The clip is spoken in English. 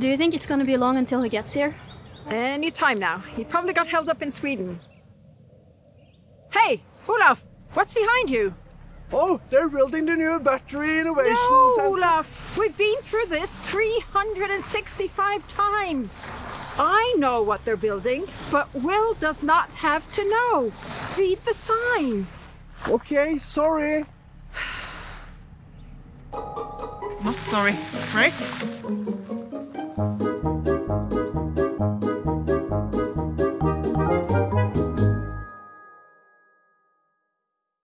Do you think it's gonna be long until he gets here? Any time now. He probably got held up in Sweden. Hey, Olaf, what's behind you? Oh, they're building the new battery innovation No, center. Olaf, we've been through this 365 times. I know what they're building, but Will does not have to know. Read the sign. Okay, sorry. Not sorry, right?